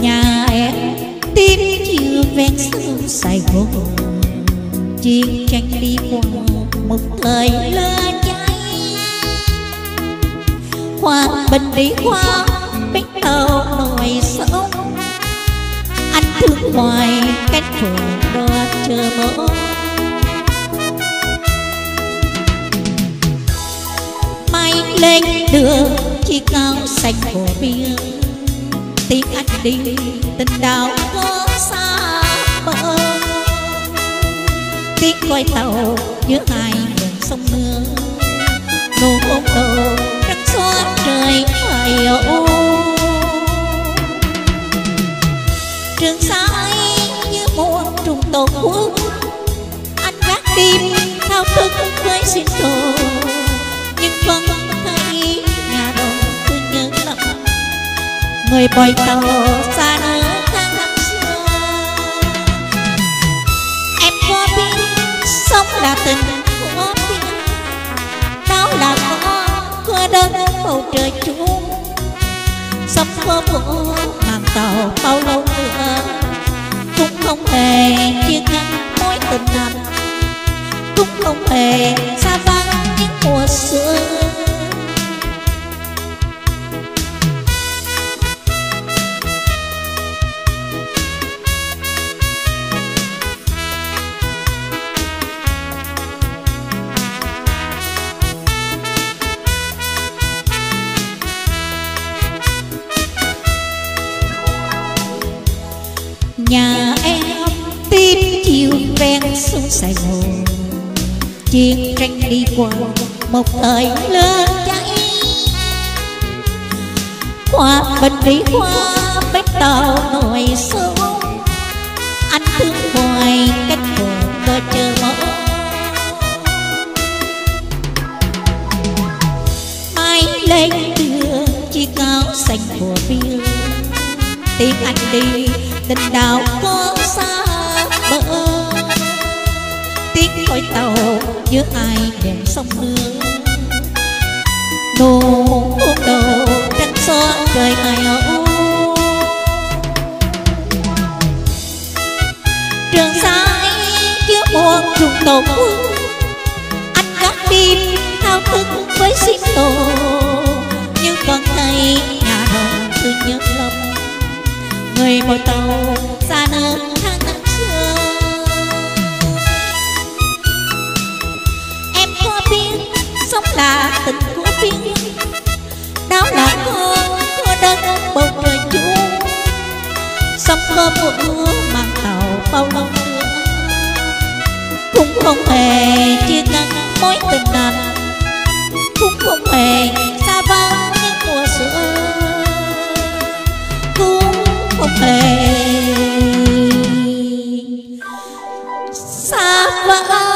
nhà em tiếng chiều ven sông Sài Gòn. Chiến tranh đi qua một thời lơ cháy. Hoa bình đi qua, bến tàu nổi sông anh thương ngoài cánh phượng đó chờ mơ. Mai lên đường, chỉ cao xanh hồ biên tiếng anh đi, tình đào có xa bờ. Tiếng coi tàu giữa hai miền sông nước, nụ ôm đầu trắng xóa trời hoài ô. Trường sa ấy như muôn trùng tổ quốc anh gác tim thao thức với xin đồ nhưng vẫn người bồi tàu xa nơi tháng năm xưa em có biết sống là tình của biết đó là có có đơn bầu trời chung sống có bộ màn tàu bao lâu nữa, cũng không hề chia ngăn mối tình anh cũng không hề xa vắng những mùa xuân nhà em tim chiều ven sông Sài Gòn. Chiến tranh đi qua, một thời lớn cháy. Qua bên đi qua bến tàu nổi sông anh thương hoài cách buồn cơ chờ mong mai lên đường chỉ cao xanh của biên tiếng anh đi tình đào có xa bờ. Tiếng gọi tàu giữa ai đèn sông nước. Nô ôm đầu trăng xóa trời ai âu. Trường sai chưa buồn trùng tổ anh gác đêm thao thức với xin đồ nhưng còn thấy nhà đồng tôi nhớ lòng người một tàu, xa nơi tháng năm xưa em có biết sống là tình của biên đau là hơn có đơn bầu trời chung. Sống có một màn tàu bao lâu nữa? Cũng không hề chia ngăn mối tình anh cũng không hề xa